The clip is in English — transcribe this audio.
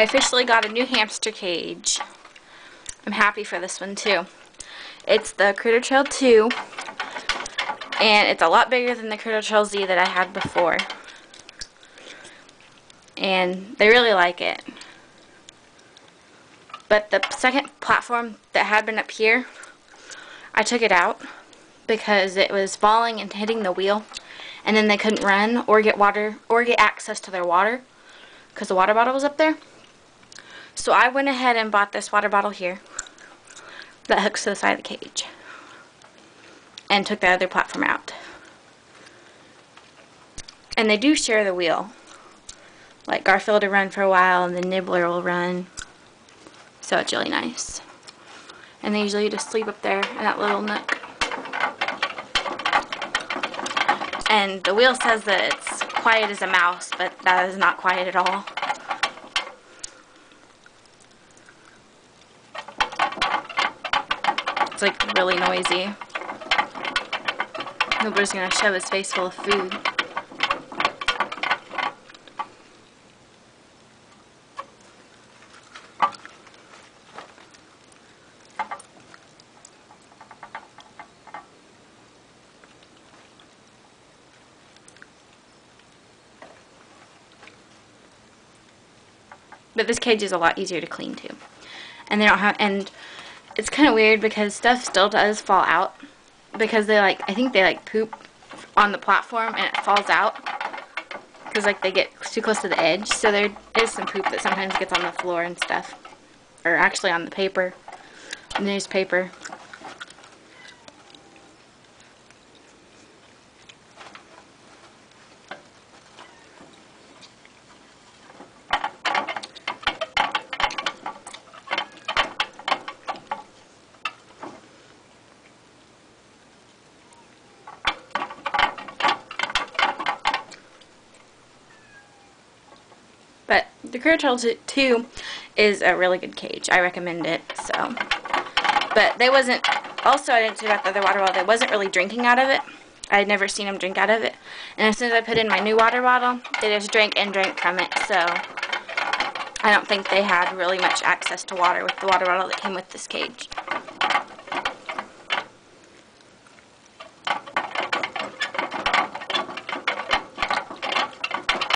I officially got a new hamster cage. I'm happy for this one too. It's the Critter Trail 2 and it's a lot bigger than the Critter Trail Z that I had before. And they really like it. But the second platform that had been up here, I took it out because it was falling and hitting the wheel and then they couldn't run or get water or get access to their water because the water bottle was up there. So I went ahead and bought this water bottle here that hooks to the side of the cage and took the other platform out. And they do share the wheel. Like Garfield will run for a while and then Nibbler will run. So it's really nice. And they usually just sleep up there in that little nook. And the wheel says that it's quiet as a mouse, but that is not quiet at all. It's like really noisy. Nibbler's gonna shove his face full of food. But this cage is a lot easier to clean too. And they don't have, and it's kind of weird because stuff still does fall out. Because they like, I think they like poop on the platform and it falls out. Because like they get too close to the edge. So there is some poop that sometimes gets on the floor and stuff. Or actually on the paper, newspaper. But the Critter Trail 2 is a really good cage. I recommend it. So, But they wasn't, also I didn't say about the other water bottle, they wasn't really drinking out of it. I had never seen them drink out of it. And as soon as I put in my new water bottle, they just drank and drank from it. So I don't think they had really much access to water with the water bottle that came with this cage.